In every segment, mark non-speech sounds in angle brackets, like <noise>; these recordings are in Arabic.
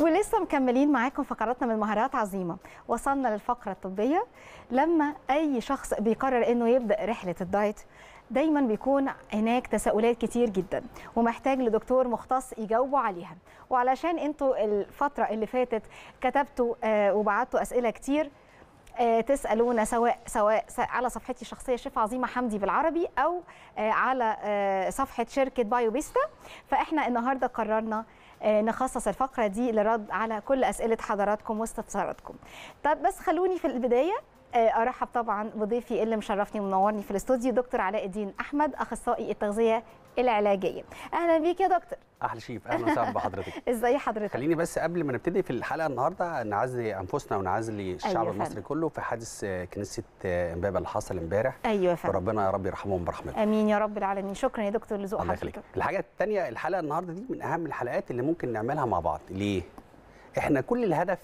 ولسه مكملين معاكم فقراتنا من مهارات عظيمة. وصلنا للفقرة الطبية. لما أي شخص بيقرر إنه يبدأ رحلة ال diet دايما بيكون هناك تساؤلات كتير جدا ومحتاج لدكتور مختص يجاوبوا عليها. وعلشان أنتوا الفترة اللي فاتت كتبتوا آه وبعتوا أسئلة كتير آه، تسألونا سواء سواء على صفحتي الشخصية شيف عظيمة حمدي بالعربي أو آه، على صفحة شركة بايو بيستا فإحنا النهارده قررنا نخصص الفقرة دي لرد على كل أسئلة حضراتكم واستفساراتكم. طب بس خلوني في البداية آه، أرحب طبعا بضيفي اللي مشرفني ومنورني في الاستوديو دكتور علاء الدين أحمد أخصائي التغذية العلاجية. أهلا بيك يا دكتور. أحلى شيف. أهلا وسهلا بحضرتك. <laughs> إزاي حضرتك؟ خليني بس قبل ما نبتدي في الحلقة النهارده نعزي أنفسنا ونعزي الشعب أيوة المصري. كله في حادث كنيسة إمبابة اللي حصل إمبارح. أيوه فندم وربنا يا رب يرحمهم برحمته آمين يا رب العالمين. شكرا يا دكتور لذوق حضرتك الحاجة الثانية الحلقة النهارده دي من أهم الحلقات اللي ممكن نعملها مع بعض. ليه؟ إحنا كل الهدف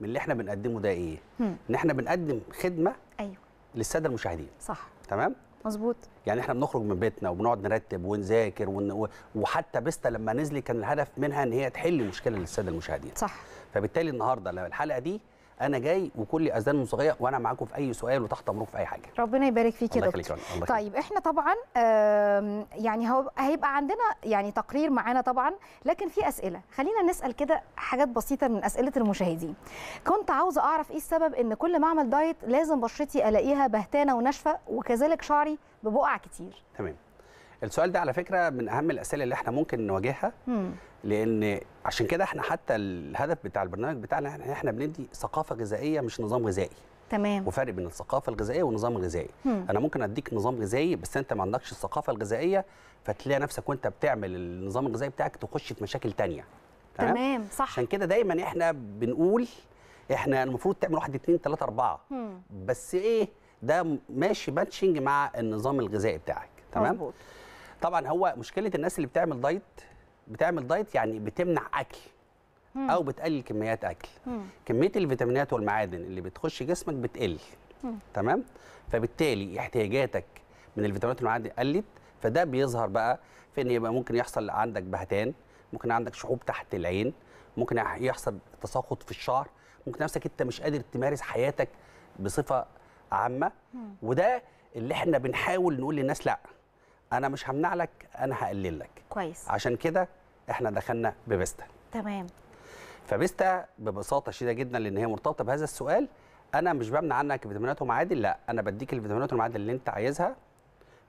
من اللي إحنا بنقدمه ده إيه؟ هم. إن إحنا بنقدم خدمة أيوه. للسادة المشاهدين. صح. تمام؟ مظبوط. يعني إحنا بنخرج من بيتنا وبنقعد نرتب ونذاكر ون... و- وحتى بيستا لما نزلت كان الهدف منها إن هي تحل مشكلة للسادة المشاهدين. صح. فبالتالي النهارده الحلقة دي أنا جاي وكل أذان مصغيه وأنا معاكم في أي سؤال وتحت أمركم في أي حاجة. ربنا يبارك فيك يا دكتور. طيب إحنا طبعا يعني هيبقى عندنا يعني تقرير معانا طبعا لكن في أسئلة. خلينا نسأل كده حاجات بسيطة من أسئلة المشاهدين. كنت عاوزة أعرف إيه السبب إن كل ما أعمل دايت لازم بشرتي ألاقيها بهتانة وناشفة وكذلك شعري ببقع كتير؟ تمام. السؤال ده على فكرة من أهم الأسئلة اللي إحنا ممكن نواجهها مم. لأن عشان كده إحنا حتى الهدف بتاع البرنامج بتاعنا إحنا إحنا بندي ثقافة غذائية مش نظام غذائي. تمام. وفرق بين الثقافة الغذائية والنظام الغذائي مم. أنا ممكن أديك نظام غذائي بس أنت ما عندكش الثقافة الغذائية فتلاقي نفسك وأنت بتعمل النظام الغذائي بتاعك تخش في مشاكل تانية. تمام؟ صح. عشان كده دايما إحنا بنقول إحنا المفروض تعمل واحد اتنين تلاتة أربعة. مم. بس إيه؟ ده ماشي matching مع النظام الغذائي بتاعك. تمام؟ مظبوط. طبعا هو مشكلة الناس اللي بتعمل diet بتعمل diet يعني بتمنع أكل مم. أو بتقلل كميات أكل مم. كمية الفيتامينات والمعادن اللي بتخش جسمك بتقل مم. تمام فبالتالي احتياجاتك من الفيتامينات والمعادن قلت فده بيظهر بقى في إن يبقى ممكن يحصل عندك بهتان ممكن عندك شحوب تحت العين ممكن يحصل تساقط في الشعر ممكن نفسك أنت مش قادر تمارس حياتك بصفة عامة وده اللي إحنا بنحاول نقول للناس لأ أنا مش همنع لك أنا هقلل لك. كويس. عشان كده إحنا دخلنا ببيستا تمام. فبيستا ببساطة شديدة جدا لأن هي مرتبطة بهذا السؤال. أنا مش بمنع عنك فيتامينات ومعادن لا أنا بديك الفيتامينات والمعادن اللي أنت عايزها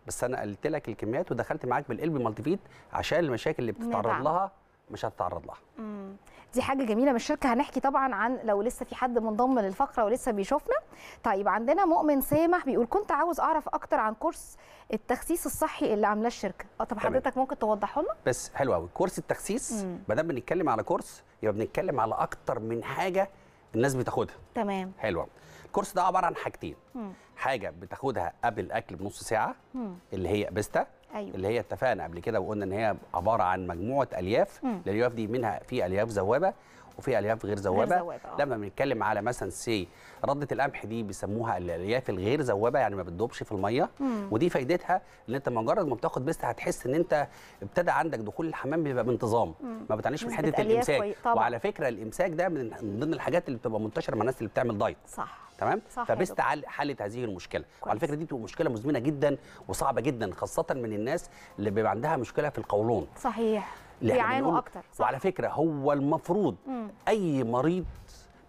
بس أنا قلت لك الكميات ودخلت معاك بال Elp Multivit عشان المشاكل اللي بتتعرض. لها مش هتتعرض لها مم. دي حاجة جميلة من الشركة هنحكي طبعا عن لو لسه في حد منضم للفقرة ولسه بيشوفنا طيب عندنا مؤمن سامح بيقول كنت عاوز أعرف أكتر عن كورس التخسيس الصحي اللي عاملاه الشركة آه طب. حضرتك ممكن توضحه لنا؟ بس حلو قوي كورس التخسيس. ما دام بنتكلم على كورس يبقى بنتكلم على أكتر من حاجة الناس بتاخدها تمام حلو قوي الكورس ده عبارة عن حاجتين مم. حاجة بتاخدها قبل الأكل بنص ساعة مم. اللي هي بيستا أيوه. اللي هي اتفقنا قبل كده وقلنا إن هي عبارة عن مجموعة ألياف. الالياف دي منها في ألياف ذوابه وفي ألياف غير ذوابه ذوابة، آه. لما بنتكلم على مثلا سي ردة القمح دي بيسموها الألياف الغير ذوابه يعني ما بتدوبش في المية. مم. ودي فايدتها إن أنت مجرد ما بتاخد بيستا هتحس إن أنت ابتدى عندك دخول الحمام بيبقى بانتظام. ما بتعنيش من حتة الإمساك. وعلى فكرة الإمساك ده من من ضمن الحاجات اللي بتبقى منتشرة مع الناس اللي بتعمل diet. صح. تمام؟ صح. عل- حلت هذه المشكلة. وعلى كويس. فكرة دي بتبقى مشكلة مزمنة جدا وصعبة جدا خاصة من الناس اللي بيبقى عندها مشكلة في القولون. صحيح. اللي بيعانوا. أكتر صح وعلى فكرة هو المفروض مم. أي مريض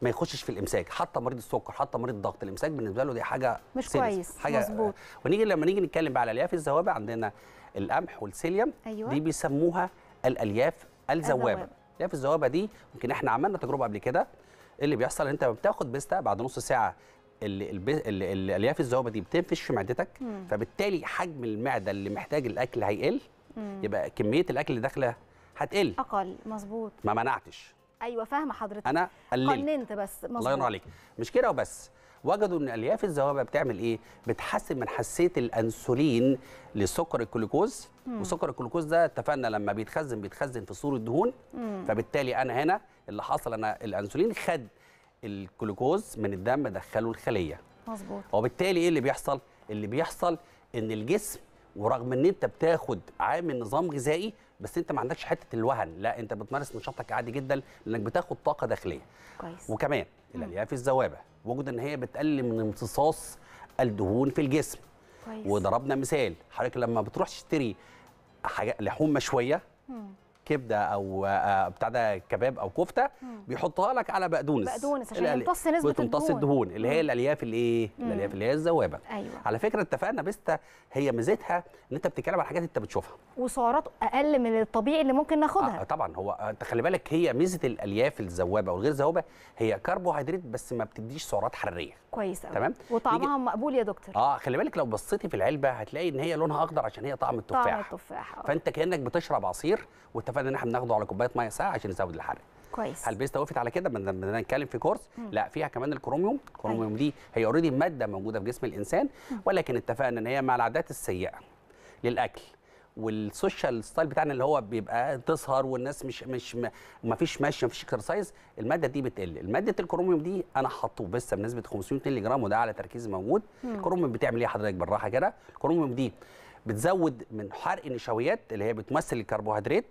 ما يخشش في الإمساك حتى مريض السكر حتى مريض الضغط الإمساك بالنسبة له دي حاجة مش serious، كويس، حاجة مظبوط. ونيجي لما نيجي نتكلم بقى على الألياف الذوابه عندنا القمح والسيليوم أيوة. دي بيسموها الألياف الذوابه. الألياف الذوابه دي يمكن إحنا عملنا تجربة قبل كده اللي بيحصل إن أنت بتاخد بيستا بعد نص ساعة الألياف الذوابه دي بتنفش في معدتك مم. فبالتالي حجم المعدة اللي محتاج الأكل هيقل مم. يبقى كمية الأكل اللي داخلة هتقل. أقل مظبوط. ما منعتش. أيوه فاهمة حضرتك. أنا قللت. قننت بس مظبوط. الله ينور عليك. مش كده وبس. وجدوا إن ألياف الذوابه بتعمل إيه؟ بتحسن من حساسية الأنسولين لسكر الجلوكوز. وسكر الجلوكوز ده اتفقنا لما بيتخزن بيتخزن في صورة دهون. مم. فبالتالي أنا هنا اللي حصل أنا الأنسولين خد الجلوكوز من الدم دخله الخلية. مظبوط. وبالتالي إيه اللي بيحصل؟ اللي بيحصل إن الجسم ورغم ان انت بتاخد عامل نظام غذائي بس انت ما عندكش حتة الوهن. لا انت بتمارس نشاطك عادي جدا لانك بتاخد طاقة داخلية. كويس. وكمان الألياف الذوابه وجد ان هي بتقلل من امتصاص الدهون في الجسم. كويس. وضربنا مثال حضرتك لما بتروح تشتري حاجة لحوم مشوية. كبدة أو آه، بتاع ده كباب أو كفتة بيحطها لك على بقدونس. بقدونس عشان يمتص بتمتص الدهون. الدهون اللي هي. الألياف الايه. الألياف اللي هي الذوابه أيوه. على فكرة اتفقنا بيستا هي ميزتها إن أنت بتتكلم عن حاجات أنت بتشوفها. وسعرات أقل من الطبيعي اللي ممكن آه ناخدها طبعا. هو أنت خلي بالك هي ميزة الألياف الذوابه والغير ذوابه هي كربوهيدرات بس ما بتديش سعرات حرارية. كويس قوي تمام؟ وطعمها مقبول يا دكتور. آه خلي بالك لو بصيتي في العلبة هتلاقي إن هي لونها أخضر عشان هي طعم التفاح طعم التفاح. آه. فأنت كأنك بتشرب عصير واتفقنا ان إحنا بناخده على كوبايه ميه ساقعة عشان يزود الحرق. كويس. هل بيستا وقفت على كده؟ بدنا نتكلم في كورس. لا فيها كمان الكروميوم. الكروميوم دي هي already مادة موجودة في جسم الإنسان ولكن اتفقنا إن هي مع العادات السيئة للأكل وال social style بتاعنا اللي هو بيبقى تسهر والناس مش مش ما فيش مشي ما فيش exercise المادة دي بتقل. المادة الكروميوم دي أنا حاطه بس بنسبة 500 مللي جرام وده اعلى تركيز موجود. الكروميوم بتعمل إيه؟ حضرتك بالراحة كده. الكروميوم دي بتزود من حرق النشويات اللي هي بتمثل الكربوهيدرات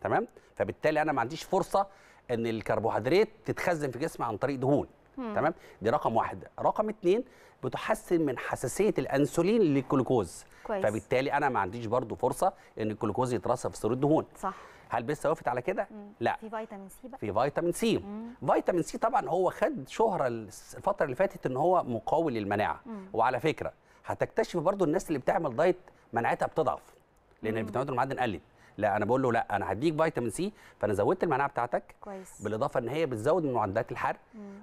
تمام؟ فبالتالي أنا ما عنديش فرصة إن الكربوهيدرات تتخزن في جسمي عن طريق دهون تمام؟ دي رقم واحد. رقم اتنين بتحسن من حساسية الأنسولين للجلوكوز. كويس. فبالتالي أنا ما عنديش برضو فرصة إن الجلوكوز يترسب في صوره دهون. صح. هل بس وقفت على كده؟ لا. في فيتامين سي بقى؟ في فيتامين سي. فيتامين سي طبعا هو خد شهرة الفترة اللي فاتت إن هو مقوي للمناعة. وعلى فكرة هتكتشف برضو الناس اللي بتعمل diet مناعتها بتضعف لأن الفيتامينات والمعادن قلت لا أنا بقول له لا أنا هديك فيتامين سي فأنا زودت المناعة بتاعتك كويس. بالإضافة إن هي بتزود من معدلات الحرق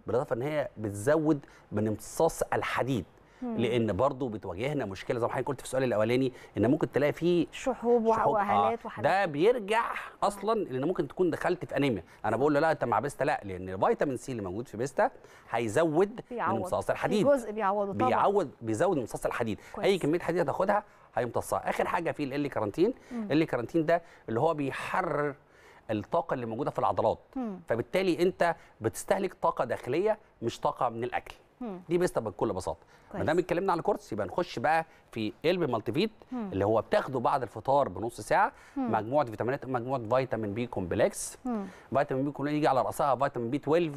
بالإضافة إن هي بتزود من امتصاص الحديد. لأن برضو بتواجهنا مشكلة زي ما حضرتك قلت في السؤال الأولاني إن ممكن تلاقي فيه شحوب شحوب. وهالات آه. وحاجات ده بيرجع أصلا لأن ممكن تكون دخلت في أنيميا. أنا بقول له لا أنت مع بيستا لا لأن الفيتامين سي اللي موجود في بيستا هيزود من بيعوض. امتصاص في الحديد. جزء بيعوضه طبعا. بيعوض بيزود امتصاص الحديد. كويس. اي كمية حديد هتاخدها هيمتصها آخر حاجة فيه ال كارانتين ال كارانتين ده اللي هو بيحرر الطاقة اللي موجودة في العضلات مم. فبالتالي أنت بتستهلك طاقة داخلية مش طاقة من الأكل مم. دي بيستا بكل بساطة ما. دام اتكلمنا على الكورس يبقى نخش بقى في قلب multivit اللي هو بتاخده بعد الفطار بنص ساعة مجموعة فيتامينات مجموعة فيتامين B complex مم. فيتامين B complex يجي على رأسها فيتامين B 12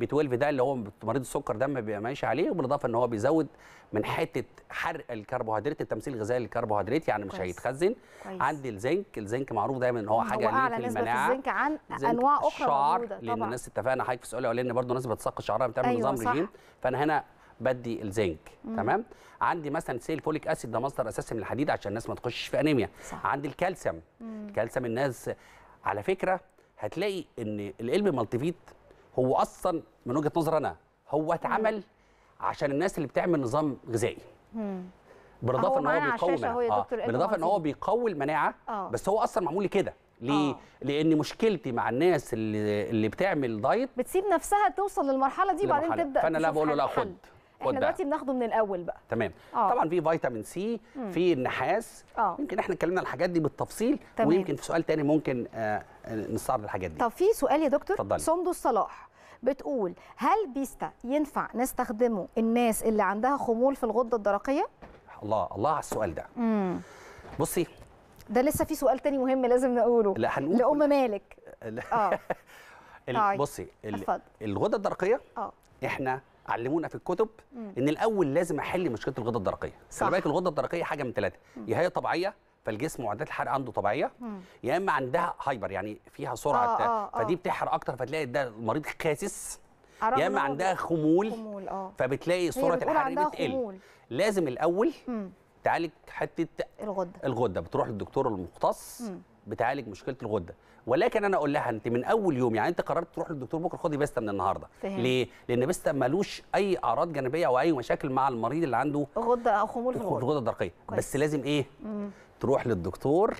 B 12 ده اللي هو مريض السكر دم بيبقى ماشي عليه وبالإضافة إن هو بيزود من حتة حرق الكربوهيدرات التمثيل الغذائي للكربوهيدرات يعني مش. هيتخزن. عندي الزنك الزنك معروف دايما إن هو هو حاجة ليه في المناعه في الزنك عن أنواع أخرى الشعر موجودة لأن طبعا الناس اتفقنا حضرتك في السؤال الأولاني برضه الناس بتسقط شعرها بتعمل أيوة، نظام. رجيم فأنا هنا بدي الزنك تمام عندي مثلا سيل folic acid ده مصدر أساسي من الحديد عشان الناس ما تخشش في أنيميا صح. عندي الكالسيوم الكالسيوم الناس على فكرة هتلاقي إن القلب multivit هو أصلا من وجهة نظر أنا هو اتعمل عشان الناس اللي بتعمل نظام غذائي. بالإضافة إن هو بيقوي القلب بالإضافة إن هو بيقوي المناعة آه. بس هو أصلا معمول كده ليه آه. لأن مشكلتي مع الناس اللي اللي بتعمل diet بتسيب نفسها توصل للمرحلة دي وبعدين. تبدأ فأنا لا بقول له لا. خد. إحنا. دلوقتي بناخده من الأول بقى. تمام. آه. طبعا في فيتامين سي في النحاس. آه. يمكن إحنا اتكلمنا عن الحاجات دي بالتفصيل تمام. ويمكن في سؤال تاني ممكن آه نستعرض الحاجات دي. طب في سؤال يا دكتور؟ اتفضلي. سندس صلاح بتقول هل بيستا ينفع نستخدمه الناس اللي عندها خمول في الغدة الدرقية؟ الله الله على السؤال ده. امم بصي. ده لسه في سؤال تاني مهم لازم نقوله. لا هنقول. لأم مالك. <laughs> <laughs> ال- آه. طيب. بصي. الغدة الدرقية آه. إحنا علمونا في الكتب إن الأول لازم أحل مشكلة الغدة الدرقية. خلي بالك الغدة الدرقية حاجة من ثلاثة يا هي طبيعية فالجسم معدات الحرق عنده طبيعية. يا إما عندها هايبر يعني فيها سرعة. آه، آه، آه. فدي بتحرق أكتر فتلاقي ده المريض خاسس. يا إما عندها خمول. خمول آه. فبتلاقي سرعة الحرق بتقل. لازم الأول مم. تعالج حتة الغدة. الغدة. بتروح للدكتور المختص. بتعالج مشكلة الغدة. ولكن أنا أقول لها أنت من أول يوم يعني أنت قررت تروح للدكتور بكرة خدي بيستا من النهارده. فهمت. ليه؟ لأن بيستا ملوش أي أعراض جانبية أو أي مشاكل مع المريض اللي عنده غدة أو خمول في الغدة. الغدة الدرقية. بس لازم إيه؟ تروح للدكتور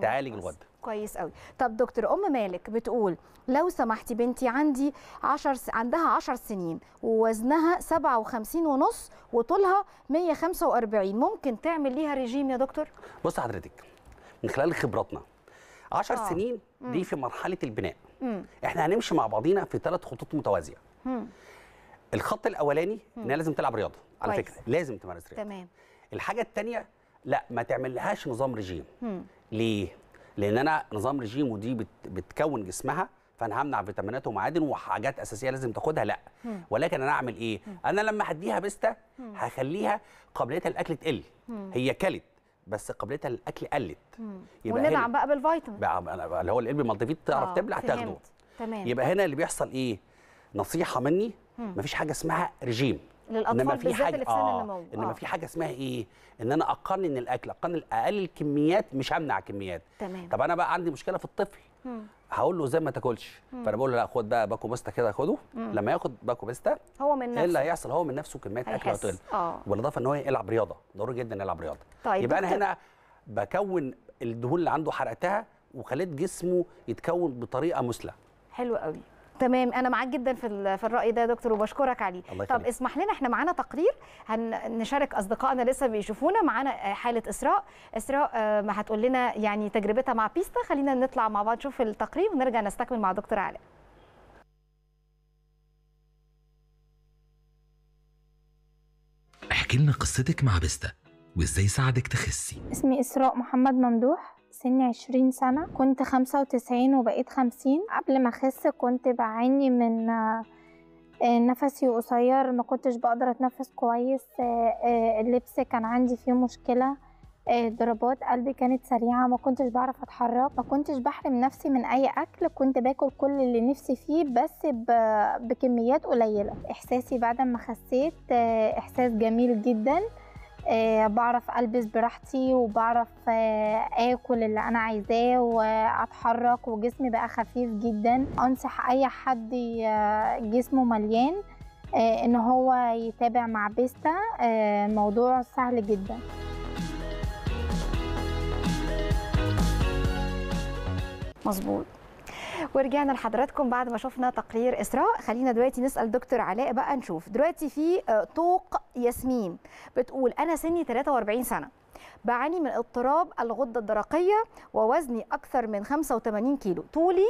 تعالج. الغدة. كويس قوي طب دكتور أم مالك بتقول لو سمحتي بنتي عندي 10 س... عندها 10 سنين ووزنها 57 ونص وطولها 145 ممكن تعمل ليها ريجيم يا دكتور؟ بص حضرتك من خلال خبراتنا 10 آه. سنين دي في مرحلة البناء. مم. إحنا هنمشي مع بعضينا في ثلاث خطوط متوازية. مم. الخط الأولاني إنها لازم تلعب رياضة على كويس. فكرة. لازم تمارس رياضة. تمام. الحاجة الثانية لا ما تعملهاش نظام رجيم. مم. ليه؟ لأن أنا نظام رجيم ودي بت بتكون جسمها فأنا همنع فيتامينات ومعادن وحاجات أساسية لازم تاخدها لا. مم. ولكن أنا أعمل إيه؟ أنا لما هديها بيستا هخليها قابليتها للاكل تقل. هي كلت. بس قابليتها للأكل قلت. يبقى وندعم هنا- بقى بالفيتامين. بقى اللي هو القلب multivit تعرف آه، تبلع تاخده. تمام. يبقى هنا اللي بيحصل إيه؟ نصيحة مني. مفيش حاجة اسمها رجيم للأطفال انما في بالذات حاجة اللي في سن النمو إنما آه. في حاجة اسمها إيه؟ إن أنا أقنن الأكل أقنن اقلل الكميات مش همنع كميات. تمام. طب أنا بقى عندي مشكلة في الطفل. مم. هقول له إزاي ما تاكلش؟ فأنا بقول له لا خد بقى باكو بيستا كده خده. لما ياخد باكو بيستا هو من إيه اللي نفسه. هيحصل؟ هو من نفسه كميات أكل. هتقل. آه. بالإضافة إن هو يلعب رياضة. ضروري جدا يلعب رياضة. طيب يبقى أنا هنا بكون الدهون اللي عنده حرقتها وخليت جسمه يتكون بطريقة مثلى حلو قوي. تمام أنا معاك جدا في في الرأي ده يا دكتور وبشكرك عليه. الله طب يخليك. اسمح لنا إحنا معانا تقرير هنشارك أصدقائنا لسه بيشوفونا. معانا آه، حالة إسراء. إسراء آه، ما هتقول لنا يعني تجربتها مع بيستا. خلينا نطلع مع بعض نشوف التقرير ونرجع نستكمل مع دكتور علاء. احكي لنا قصتك مع بيستا. وإزاي ساعدك تخسي؟ اسمي إسراء محمد ممدوح سني عشرين سنة. كنت خمسة وتسعين وبقيت خمسين. قبل ما أخس كنت بعاني من آه، نفسي قصير. ما كنتش بقدر أتنفس كويس. آه، آه، اللبس كان عندي فيه مشكلة. آه، ضربات قلبي كانت سريعة. ما كنتش بعرف أتحرك. ما كنتش بحرم نفسي من أي أكل. كنت باكل كل اللي نفسي فيه بس بكميات قليلة. إحساسي بعد ما خسيت إحساس جميل جدا. بعرف ألبس براحتي وبعرف آه، آكل اللي أنا عايزاه وأتحرك وجسمي بقى خفيف جدا. أنصح أي حد ي- جسمه مليان آه، إن هو يتابع مع بيستا آه، موضوع سهل جدا. مظبوط. ورجعنا لحضراتكم بعد ما شفنا تقرير إسراء. خلينا دلوقتي نسأل دكتور علاء بقى نشوف. دلوقتي في آه، طوق ياسمين بتقول أنا سني 43 سنة بعاني من اضطراب الغدة الدرقية ووزني أكثر من 85 كيلو طولي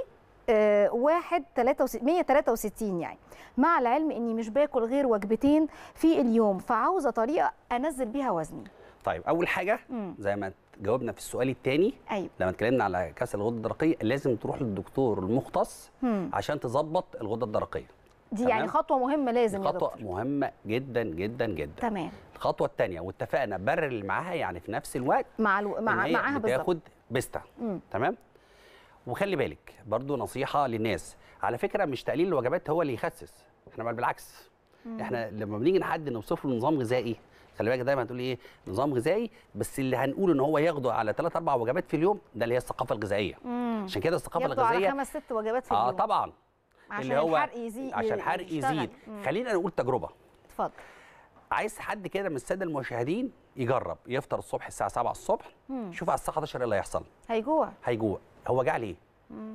آه، واحد 63 163 يعني. مع العلم إني مش باكل غير وجبتين في اليوم فعاوزة طريقة أنزل بيها وزني. طيب أول حاجة زي ما جاوبنا في السؤال الثاني أيوه. لما اتكلمنا على كأس الغدة الدرقية لازم تروح للدكتور المختص مم. عشان تظبط الغدة الدرقية. دي تمام. يعني خطوة مهمة لازم يا خطوة دكتور. مهمة جدا جدا جدا. تمام. الخطوة الثانية واتفقنا برر اللي معاها يعني في نفس الوقت مع ألو... مع معاها بالظبط. بتاخد بيستا مم. تمام؟ وخلي بالك برضو نصيحة للناس. على فكرة مش تقليل الوجبات هو اللي يخسس. إحنا بل بالعكس إحنا لما بنيجي حد نوصف له نظام غذائي خلي بالك دايما تقول إيه؟ نظام غذائي بس اللي هنقول إن هو ياخده على ثلاث أربع وجبات في اليوم ده اللي هي الثقافة الغذائية. مم. عشان كده الثقافة ياخدوا على الغذائيه خمس ست وجبات في آه اليوم. طبعا. عشان اللي هو الحرق يزيد عشان الحرق. يزيد. خلينا نقول تجربة. اتفضل. عايز حد كده من السادة المشاهدين يجرب يفطر الصبح الساعة 7 الصبح مم. شوف على الساعة 11 إيه اللي هيحصل. هيجوع. هيجوع. هو جاع ليه.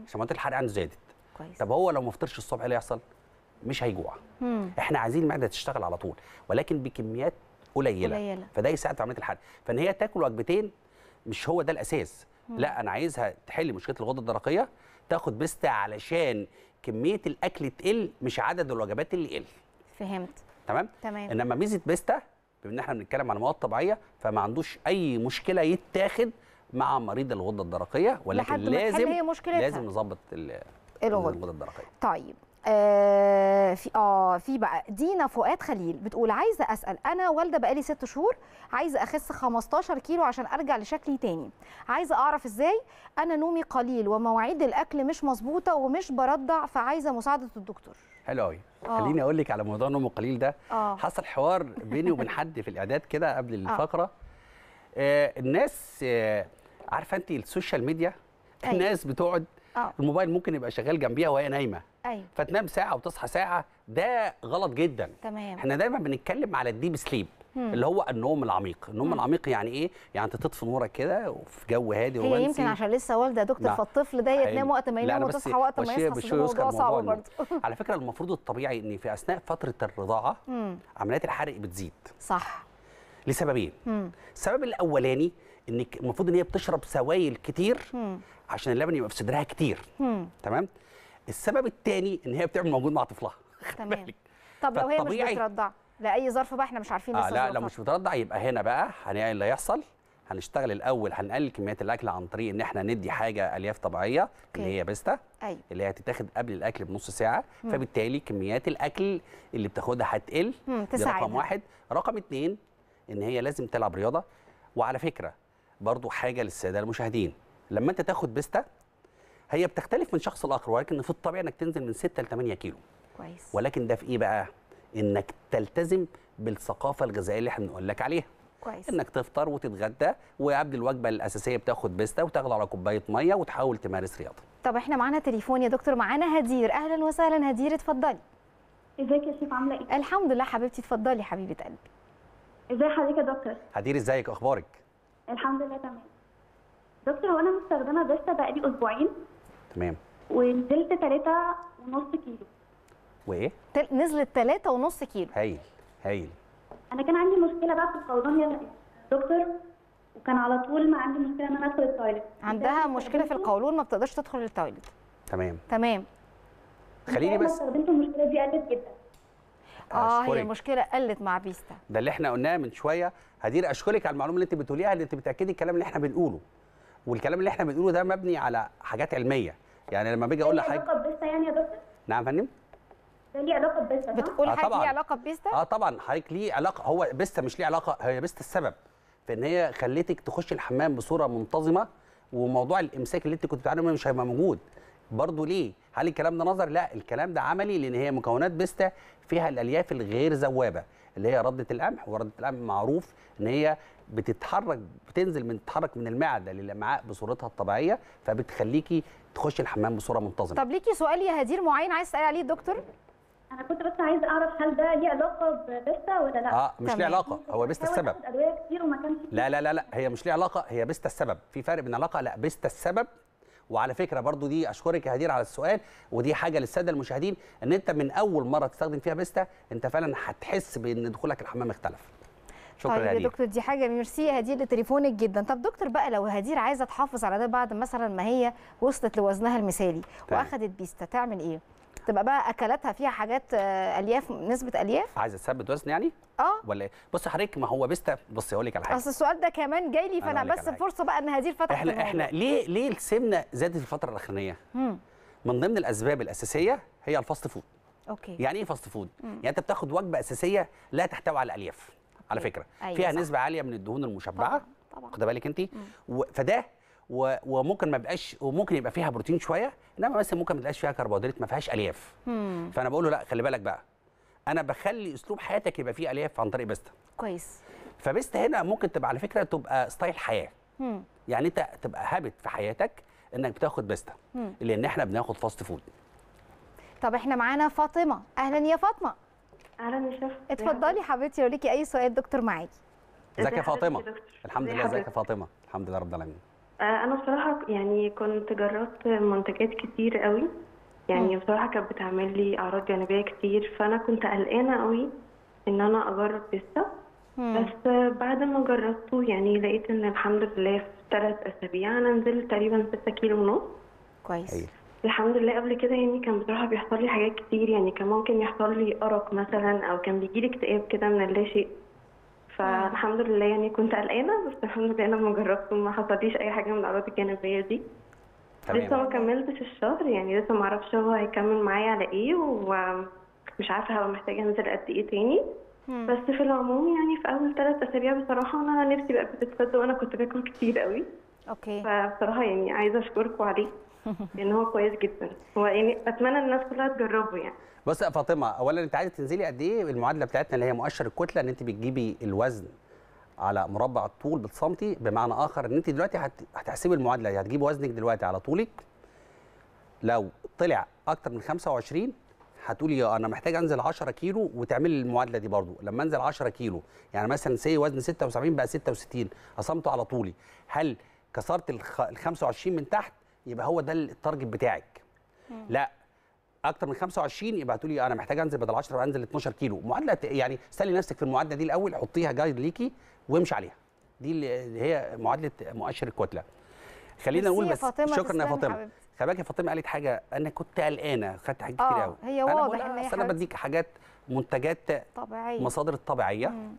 عشان منطقه الحرق عنده زادت. كويس. طب هو لو ما فطرش الصبح إيه اللي هيحصل؟ مش هيجوع. مم. إحنا عايزين المعدة تشتغل على طول. ولكن بكميات قليلة, قليلة. فده يساعد في عمليه الحرق. فإن هي تاكل وجبتين مش هو ده الأساس. لا أنا عايزها تحل مشكلة الغدة الدرقية تاخد بيستا علشان كمية الأكل تقل مش عدد الوجبات اللي يقل. فهمت. تمام؟ تمام. إنما ميزة بيستا بما إن إحنا بنتكلم عن مواد طبيعيه فما عندوش أي مشكلة يتاخد مع مريض الغدة الدرقية ولكن لازم هي لازم نظبط الغدة الدرقية. طيب آه في آه في بقى دينا فؤاد خليل بتقول عايزة أسأل أنا والدة بقالي ست شهور عايزة أخس 15 كيلو عشان أرجع لشكلي تاني. عايزة أعرف إزاي؟ أنا نومي قليل ومواعيد الأكل مش مظبوطة ومش برضع فعايزة مساعدة الدكتور. حلو قوي آه. خليني أقول لك على موضوع النوم القليل ده. آه. حصل حوار بيني وبين حد في الإعداد كده قبل الفقرة. آه الناس آه عارفة انت ال social media؟ أيوة. الناس بتقعد آه. الموبايل ممكن يبقى شغال جنبيها وهي نايمة. أيوه فتنام ساعة وتصحى ساعة ده غلط جدا تمام إحنا دايما بنتكلم على ال deep sleep مم. اللي هو النوم العميق النوم مم. العميق يعني إيه يعني أنت تطفي نورك كده وفي جو هادي هي رومانسي يمكن عشان لسه والدة يا دكتور. فالطفل ده. ينام وقت ما ينام وتصحى وقت ما يصحى بشير ده موضوع يذكر صعب. برضه على فكرة المفروض الطبيعي إن في أثناء فترة الرضاعة مم. عمليات الحرق بتزيد صح لسببين مم. السبب الأولاني إنك المفروض إن هي بتشرب سوائل كتير مم. عشان اللبن يبقى في صدرها كتير مم. تمام السبب الثاني إن هي بتعمل موجود مع طفلها. <laughs> تمام. طب لو هي مش بترضع لأي ظرف بقى إحنا مش عارفين لسه آه لا لو. مش بترضع يبقى هنا بقى هنلاقي اللي هيحصل. هنشتغل الأول هنقلل كميات الأكل عن طريق إن إحنا ندي حاجة ألياف طبيعية اللي هي بيستا أيوه. اللي هي هتتاخد قبل الأكل بنص ساعة. مم. فبالتالي كميات الأكل اللي بتاخدها هتقل دي. رقم واحد. رقم اتنين إن هي لازم تلعب رياضة. وعلى فكرة برضو حاجة للسادة المشاهدين. لما أنت تاخد بيستا هي بتختلف من شخص لآخر ولكن في الطبيعي إنك تنزل من 6 ل 8 كيلو. كويس. ولكن ده في إيه بقى؟ إنك تلتزم بالثقافة الغذائية اللي إحنا بنقول لك عليها. كويس. إنك تفطر وتتغدى وقبل الوجبة الأساسية بتاخد بيستا وتاخد على كوباية مية وتحاول تمارس رياضة. طب إحنا معانا تليفون يا دكتور معانا هدير. أهلا وسهلا هدير اتفضلي. إزيك يا شيف؟ عاملة إيه؟ الحمد لله حبيبتي اتفضلي حبيبة قلبي. ازي حضرتك يا دكتور؟ هدير إزيك؟ أخبارك؟ الحمد لله تمام. دكتور هو أنا مستخدمة بيستا بقالي أسبوعين تمام. ونزلت 3 ونص كيلو. وإيه؟ تل- نزلت 3 ونص كيلو. هايل هايل. أنا كان عندي مشكلة بقى في القولون يا دكتور وكان على طول ما عندي مشكلة إن أنا أدخل التويليت. عندها مشكلة في القولون ما بتقدرش تدخل التويليت. تمام. تمام. خليني بس استخدمت المشكلة دي قلت جدا. آه هي أشكرك. المشكلة قلت مع بيستا. ده اللي إحنا قلناه من شوية. هدير أشكرك على المعلومة اللي أنت بتقوليها اللي أنت بتأكدي الكلام اللي إحنا بنقوله. والكلام اللي إحنا بنقوله ده مبني على حاجات علمية. يعني لما باجي أقول ليه لحضرتك علاقة ببيستا يعني يا دكتور؟ نعم يا فندم؟ ده ليه علاقة ببيستا؟ بتقول آه. ليها علاقة ببيستا آه طبعا. حضرتك ليه علاقه هو بيستا مش ليه علاقة هي بيستا السبب في إن هي خلتك تخش الحمام بصورة منتظمة وموضوع الإمساك اللي أنت كنت بتعاني منه مش هيبقى موجود. برضه ليه؟ هل الكلام ده نظر لا الكلام ده عملي لأن هي مكونات بيستا فيها الألياف الغير ذوابه اللي هي ردة القمح وردة القمح معروف إن هي بتتحرك بتنزل من تتحرك من المعدة للامعاء بصورتها الطبيعية فبتخليكي تخش الحمام بصورة منتظمة. طب ليكي سؤال يا هدير معين عايز تسألي عليه الدكتور؟ أنا كنت بس عايزه أعرف هل ده ليه علاقة ببيستا ولا لأ؟ آه مش ليه. علاقة هو بيستا بحاول السبب. أدوية كتير وما كانش لا لا لا لا هي مش ليها علاقة هي بيستا السبب. في فرق بين علاقة لا بيستا السبب وعلى فكرة برضو دي أشكرك يا هدير على السؤال ودي حاجة للسادة المشاهدين إن أنت من أول مرة تستخدم فيها بيستا أنت فعلا هتحس بإن دخولك الحمام اختلف. شكرا طيب يا دكتور دي حاجة ميرسي يا هدير لتليفونك جدا. طب دكتور بقى لو هدير عايزة تحافظ على ده بعد مثلا ما هي وصلت لوزنها المثالي تمام. وأخدت بيستا تعمل إيه؟ تبقى بقى أكلاتها فيها حاجات آه، ألياف نسبة ألياف؟ عايزة تثبت وزن يعني؟ آه. ولا إيه؟ بص حضرتك ما هو بيستا بص أقول لك على حاجة. أصل السؤال ده كمان جاي لي فأنا بس. فرصة بقى إن هدير فتحت إحنا. إحنا ليه ليه السمنة زادت الفترة الأخرانية. من ضمن الأسباب الأساسية هي ال fast food. Okay. يعني إيه fast food؟ يعني أنت بتاخد وجبة أساسية لا تحتوي على الألياف على. فكرة. أيوة فيها صح. نسبة عالية من الدهون المشبعة. طبعا طبعا. واخده بالك انت فده وممكن ما يبقاش وممكن يبقى فيها بروتين شوية إنما مثلا ممكن ما تلاقيش فيها كربوهيدرات ما فيهاش ألياف. مم. فأنا بقول له لأ خلي بالك بقى. أنا بخلي أسلوب حياتك يبقى فيه ألياف عن طريق بيستا كويس. فبيستا هنا ممكن تبقى على فكرة تبقى style حياة. مم. يعني أنت تبقى habit في حياتك إنك بتاخد بيستا. لأن إحنا بناخد fast food طب إحنا معانا فاطمة. أهلا يا فاطمة. أهلا يا شيف اتفضلي حبيبتي لو ليكي أي سؤال دكتور معاكي. إزيك يا فاطمة؟ الحمد لله إزيك يا؟ فاطمة؟ الحمد لله رب العالمين. أنا بصراحة يعني كنت جربت منتجات كتير قوي. يعني بصراحة كانت بتعمل لي أعراض جانبية كتير فأنا كنت قلقانة قوي إن أنا أجرب بيستا. بس آه، بعد ما جربته يعني لقيت إن الحمد لله في ثلاث أسابيع أنا نزلت تقريبا 6 كيلو ونص. كويس. الحمد لله قبل كده يعني كان بصراحة بيحصل لي حاجات كتير يعني كان ممكن يحصل لي أرق مثلا أو كان بيجي لي اكتئاب كده من اللا شيء. فالحمد لله يعني كنت قلقانة بس الحمد لله لما جربته ما حصليش أي حاجة من الأعراض الجانبية دي. لسه ما كملتش الشهر يعني لسه ما أعرفش هو هيكمل معايا على إيه ومش عارفة هبقى محتاجة أنزل قد إيه تاني. مم. بس في العموم يعني في أول ثلاث أسابيع بصراحة أنا نفسي بقت بتتسد وأنا كنت باكل كتير قوي. أوكي. فبصراحة يعني عايزة أشكركم عليه. <laughs> لأن هو كويس جدا. هو يعني أتمنى الناس كلها تجربه يعني. بص يا فاطمة اولا أنت عايزة تنزلي قد إيه المعادلة بتاعتنا اللي هي مؤشر الكتلة إن أنت بتجيبي الوزن على مربع الطول بالسنتي بمعنى آخر إن أنت دلوقتي هت... هتحسبي المعادلة. دي هتجيبي وزنك دلوقتي على طولك لو طلع أكتر من 25 هتقولي أنا محتاج أنزل 10 كيلو وتعملي المعادلة دي برضو. لما أنزل 10 كيلو يعني مثلا سي وزن 76 بقى 66 قسمته على طولي. هل كسرت. ال 25 من تحت؟ يبقى هو ده التارجت بتاعك. لا أكتر من 25 يبقى هتقولي أنا محتاج أنزل بدل 10 انزل 12 كيلو. معادلة يعني سالي نفسك في المعادلة دي الأول حطيها جايد ليكي وامشي عليها. دي اللي هي معادلة مؤشر الكتلة. خلينا نقول بس فاطمة، شكرا يا فاطمة. خلي بالك يا فاطمة قالت حاجة أنا كنت قلقانة خدت حاجات كتير آه، قوي هي أنا واضح إن هي أنا بديك حاجات منتجات طبيعية. مصادر الطبيعيه مم.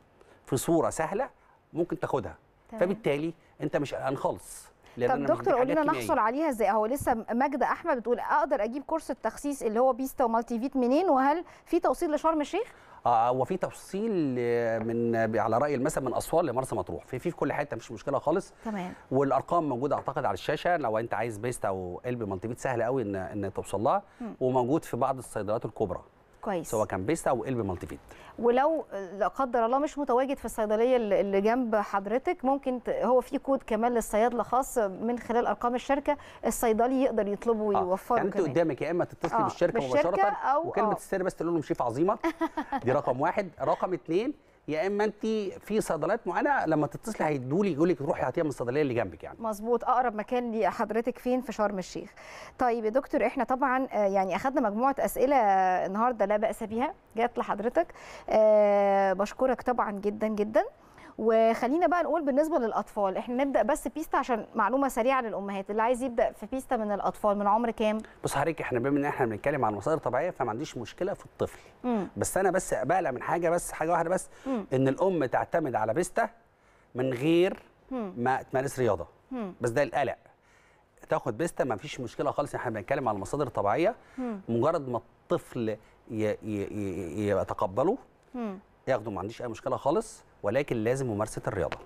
في صورة سهلة ممكن تاخدها. تمام. فبالتالي أنت مش قلقان خالص. طب دكتور قول لنا. نحصل عليها إزاي؟ هو لسه ماجده أحمد بتقول أقدر أجيب كورس التخسيس اللي هو بيستا ومالتي فيت منين؟ وهل في توصيل لشرم الشيخ؟ آه هو في توصيل آه، من على رأي المثل من أسوان لمرسى مطروح. في في في كل حتة مش مشكلة خالص. تمام. والأرقام موجودة أعتقد على الشاشة. لو أنت عايز بيستا أو إلب مالتيفيت سهل قوي إن إن توصل لها. وموجود في بعض الصيدليات الكبرى. كويس سواء كان بيستا أو إلب مالتيفيت ولو لا قدر الله مش متواجد في الصيدلية اللي جنب حضرتك ممكن. هو في كود كمان للصيادله خاص من خلال أرقام الشركة الصيدلي يقدر يطلبه آه، ويوفره يعني أنت قدامك يا إما تتصلي آه، بالشركة, بالشركة مباشرة أو- وكلمة آه. السر بس تقول لهم شيف عظيمة دي رقم واحد رقم اثنين يا إما انت في صيدليات معينة لما تتصلي هيدوا لي يقول لك روحي هاتيها من الصيدلية اللي جنبك يعني. مظبوط أقرب مكان لحضرتك فين؟ في شرم الشيخ. طيب يا دكتور إحنا طبعا آه، يعني اخذنا مجموعة أسئلة النهارده لا بأس بها جات لحضرتك. آه، بشكرك طبعا جدا جدا. وخلينا بقى نقول بالنسبة للأطفال إحنا نبدأ بس بيستا عشان معلومة سريعة للأمهات اللي عايز يبدأ في بيستا من الأطفال من عمر كام بص حضرتك إحنا بما إن إحنا بنتكلم عن مصادر طبيعية فما عنديش مشكلة في الطفل مم. بس أنا بس بقلق من حاجة بس حاجة واحدة بس مم. إن الأم تعتمد على بيستا من غير مم. ما تمارس رياضة مم. بس ده القلق تاخد بيستا ما فيش مشكلة خالص إحنا بنتكلم على المصادر الطبيعية مم. مجرد ما الطفل يتقبله. ياخده ما عنديش أي مشكلة خالص ولكن لازم ممارسة الرياضة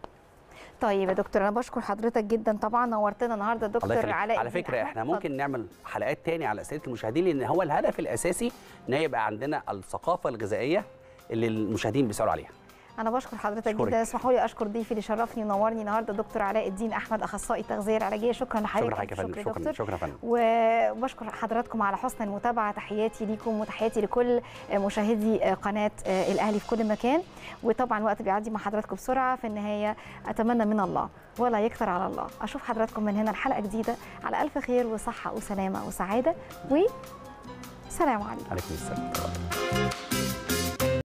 طيب يا دكتور أنا بشكر حضرتك جدا طبعا نورتنا النهارده دكتور. علاء على فكرة. إحنا. ممكن نعمل حلقات تاني على اسئله المشاهدين لأن هو الهدف الأساسي إن يبقى عندنا الثقافة الغذائية اللي المشاهدين بيسألوا عليها أنا بشكر حضرتك. جدا. اسمحوا لي أشكر ضيفي اللي شرفني ونورني النهارده دكتور علاء الدين أحمد أخصائي التغذيه العلاجية. شكرا لحضرتك. شكرا فندم. شكرا شكرا فندم. وبشكر حضراتكم على حسن المتابعة. تحياتي ليكم وتحياتي لكل مشاهدي قناة الأهلي في كل مكان. وطبعا الوقت بيعدي مع حضراتكم بسرعة. في النهاية أتمنى من الله ولا يكثر على الله أشوف حضراتكم من هنا الحلقة جديدة. على ألف خير وصحة وسلامة وسعادة. وسلام عليكم. عليكم السلام.